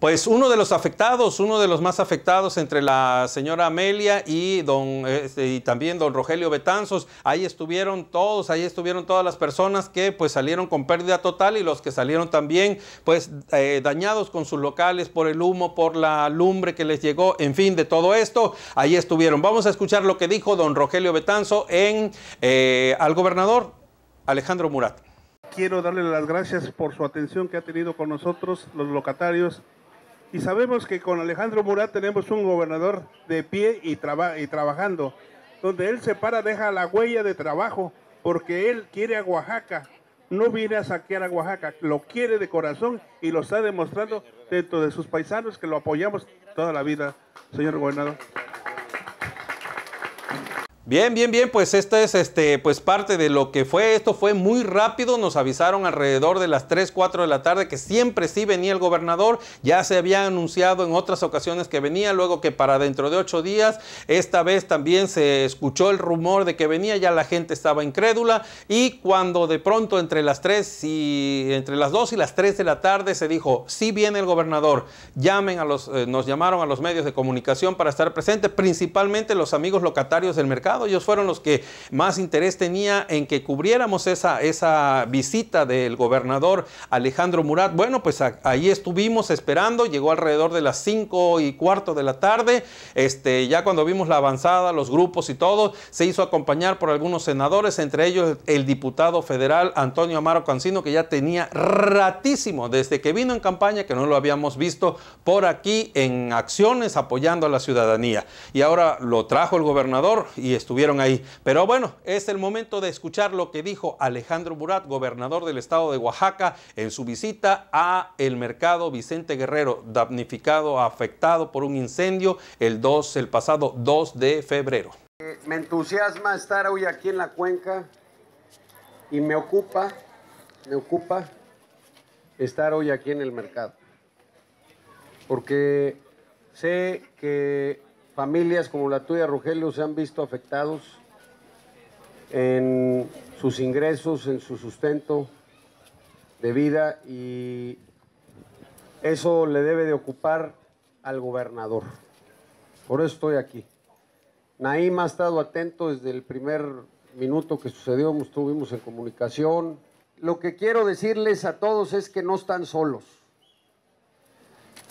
Pues uno de los afectados, uno de los más afectados entre la señora Amelia y don este, y también don Rogelio Betanzos, ahí estuvieron todos, ahí estuvieron todas las personas que pues salieron con pérdida total y los que salieron también pues eh, dañados con sus locales por el humo, por la lumbre que les llegó, en fin, de todo esto, ahí estuvieron. Vamos a escuchar lo que dijo don Rogelio Betanzo en eh, al gobernador Alejandro Murat. Quiero darle las gracias por su atención que ha tenido con nosotros, los locatarios, y sabemos que con Alejandro Murat tenemos un gobernador de pie y, y trabajando, donde él se para, deja la huella de trabajo, porque él quiere a Oaxaca, no viene a saquear a Oaxaca, lo quiere de corazón y lo está demostrando dentro de sus paisanos que lo apoyamos toda la vida, señor gobernador. Bien, bien, bien, pues esta es este, pues parte de lo que fue. Esto fue muy rápido. Nos avisaron alrededor de las 3, 4 de la tarde que siempre sí venía el gobernador. Ya se había anunciado en otras ocasiones que venía, luego que para dentro de ocho días. Esta vez también se escuchó el rumor de que venía, ya la gente estaba incrédula. Y cuando de pronto entre las 3 y entre las 2 y las 3 de la tarde se dijo, sí viene el gobernador, llamen a los, eh, nos llamaron a los medios de comunicación para estar presentes, principalmente los amigos locatarios del mercado ellos fueron los que más interés tenía en que cubriéramos esa, esa visita del gobernador Alejandro Murat. Bueno, pues ahí estuvimos esperando, llegó alrededor de las 5 y cuarto de la tarde. Este, ya cuando vimos la avanzada, los grupos y todo, se hizo acompañar por algunos senadores, entre ellos el diputado federal Antonio Amaro Cancino, que ya tenía ratísimo desde que vino en campaña, que no lo habíamos visto por aquí en acciones apoyando a la ciudadanía. Y ahora lo trajo el gobernador y estuvieron ahí. Pero bueno, es el momento de escuchar lo que dijo Alejandro Murat, gobernador del estado de Oaxaca, en su visita a el mercado Vicente Guerrero, damnificado, afectado por un incendio el 2, el pasado 2 de febrero. Eh, me entusiasma estar hoy aquí en la cuenca y me ocupa, me ocupa estar hoy aquí en el mercado. Porque sé que familias como la tuya, Rogelio, se han visto afectados en sus ingresos, en su sustento de vida y eso le debe de ocupar al gobernador. Por eso estoy aquí. Naim ha estado atento desde el primer minuto que sucedió, estuvimos en comunicación. Lo que quiero decirles a todos es que no están solos,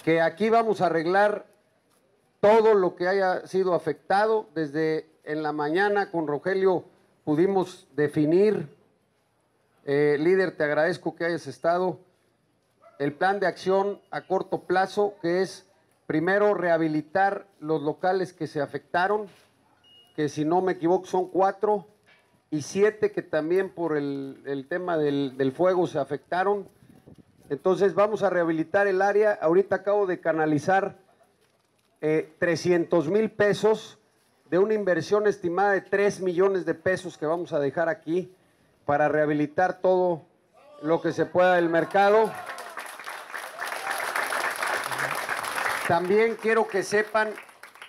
que aquí vamos a arreglar todo lo que haya sido afectado. Desde en la mañana con Rogelio pudimos definir, eh, líder, te agradezco que hayas estado, el plan de acción a corto plazo, que es primero rehabilitar los locales que se afectaron, que si no me equivoco son cuatro, y siete que también por el, tema del, del fuego se afectaron. Entonces vamos a rehabilitar el área. Ahorita acabo de canalizar 300 eh, mil pesos de una inversión estimada de 3 millones de pesos que vamos a dejar aquí para rehabilitar todo lo que se pueda del mercado. También quiero que sepan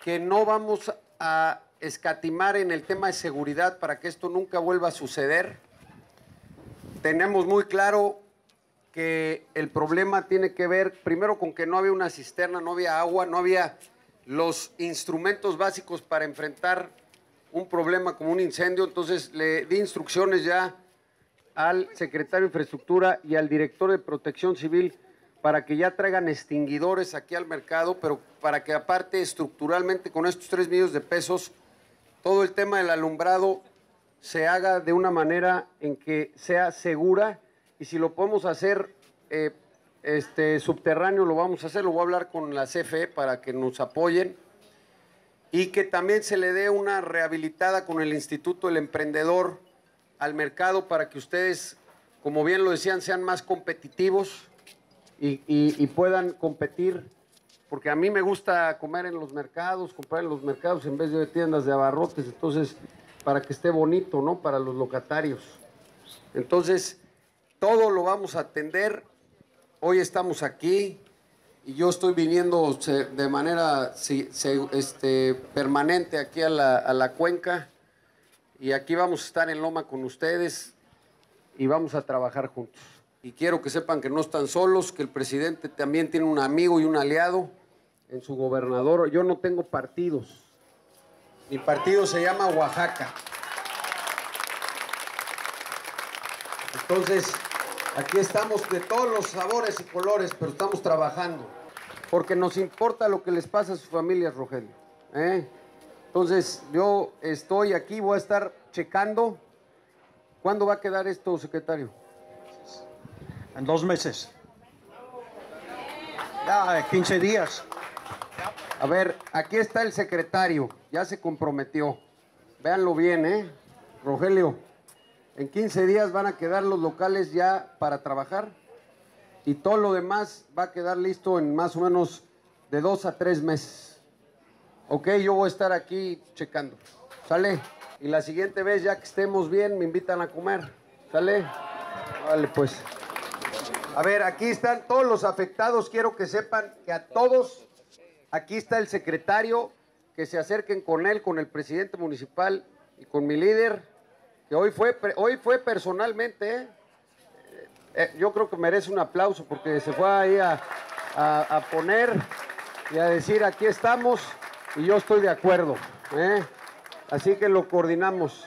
que no vamos a escatimar en el tema de seguridad para que esto nunca vuelva a suceder. Tenemos muy claro que el problema tiene que ver primero con que no había una cisterna, no había agua, no había los instrumentos básicos para enfrentar un problema como un incendio. Entonces le di instrucciones ya al secretario de Infraestructura y al director de Protección Civil para que ya traigan extinguidores aquí al mercado, pero para que aparte estructuralmente con estos tres millones de pesos, todo el tema del alumbrado se haga de una manera en que sea segura y si lo podemos hacer eh, este, subterráneo lo vamos a hacer, lo voy a hablar con la CFE para que nos apoyen y que también se le dé una rehabilitada con el Instituto del Emprendedor al mercado para que ustedes, como bien lo decían, sean más competitivos y, puedan competir, porque a mí me gusta comer en los mercados, comprar en los mercados en vez de tiendas de abarrotes, entonces, para que esté bonito, ¿no? Para los locatarios. Entonces, todo lo vamos a atender hoy estamos aquí y yo estoy viniendo de manera este, permanente aquí a la, cuenca y aquí vamos a estar en Loma con ustedes y vamos a trabajar juntos. y quiero que sepan que no están solos, que el presidente también tiene un amigo y un aliado en su gobernador. Yo no tengo partidos. Mi partido se llama Oaxaca. Entonces, aquí estamos de todos los sabores y colores, pero estamos trabajando. Porque nos importa lo que les pasa a sus familias, Rogelio. ¿eh? Entonces, yo estoy aquí, voy a estar checando. ¿Cuándo va a quedar esto, secretario? En dos meses. Ya, 15 días. A ver, aquí está el secretario, ya se comprometió. Véanlo bien, ¿eh? Rogelio, en 15 días van a quedar los locales ya para trabajar y todo lo demás va a quedar listo en más o menos de dos a tres meses. Ok, yo voy a estar aquí checando. ¿Sale? Y la siguiente vez, ya que estemos bien, me invitan a comer. ¿Sale? Vale, pues. A ver, aquí están todos los afectados. Quiero que sepan que a todos, aquí está el secretario, que se acerquen con él, con el presidente municipal y con mi líder, que hoy fue, hoy fue personalmente. ¿eh? Eh, yo creo que merece un aplauso porque se fue ahí a, a, poner y a decir aquí estamos y yo estoy de acuerdo. ¿eh? Así que lo coordinamos.